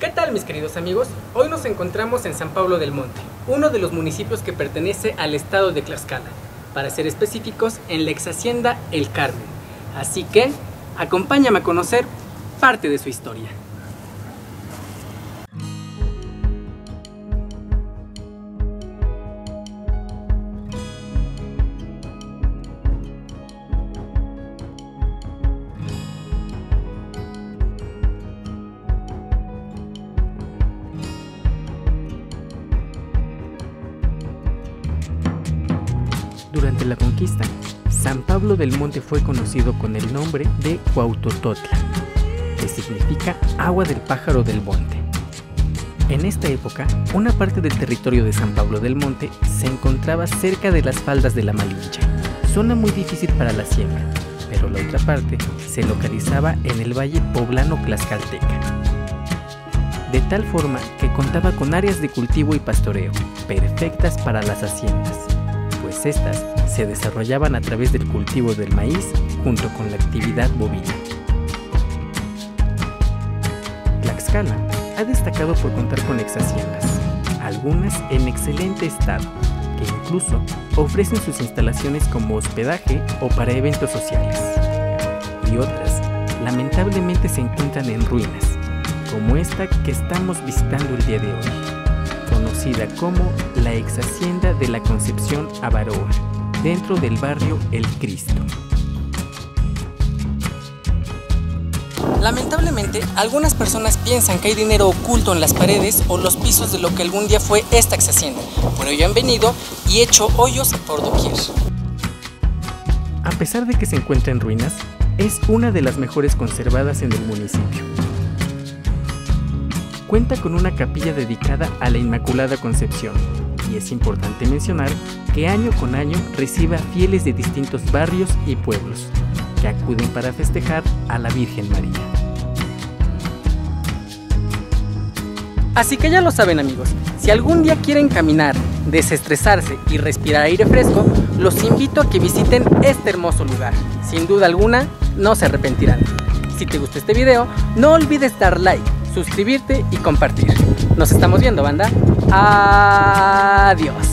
¿Qué tal mis queridos amigos? Hoy nos encontramos en San Pablo del Monte, uno de los municipios que pertenece al estado de Tlaxcala, para ser específicos en la ex hacienda El Carmen. Así que, acompáñame a conocer parte de su historia. Durante la conquista, San Pablo del Monte fue conocido con el nombre de Cuautototla, que significa agua del pájaro del monte. En esta época, una parte del territorio de San Pablo del Monte se encontraba cerca de las faldas de la Malinche, zona muy difícil para la siembra, pero la otra parte se localizaba en el valle poblano Tlaxcalteca. De tal forma que contaba con áreas de cultivo y pastoreo, perfectas para las haciendas pues estas se desarrollaban a través del cultivo del maíz junto con la actividad bovina. Tlaxcala ha destacado por contar con exhaciendas, algunas en excelente estado, que incluso ofrecen sus instalaciones como hospedaje o para eventos sociales. Y otras, lamentablemente, se encuentran en ruinas, como esta que estamos visitando el día de hoy conocida como la ex hacienda de la Concepción Avaroa, dentro del barrio El Cristo. Lamentablemente, algunas personas piensan que hay dinero oculto en las paredes o los pisos de lo que algún día fue esta ex hacienda. Por ello han venido y hecho hoyos por doquier. A pesar de que se encuentra en ruinas, es una de las mejores conservadas en el municipio cuenta con una capilla dedicada a la Inmaculada Concepción, y es importante mencionar que año con año recibe fieles de distintos barrios y pueblos, que acuden para festejar a la Virgen María. Así que ya lo saben amigos, si algún día quieren caminar, desestresarse y respirar aire fresco, los invito a que visiten este hermoso lugar. Sin duda alguna, no se arrepentirán. Si te gustó este video, no olvides dar like suscribirte y compartir. Nos estamos viendo, banda. Adiós.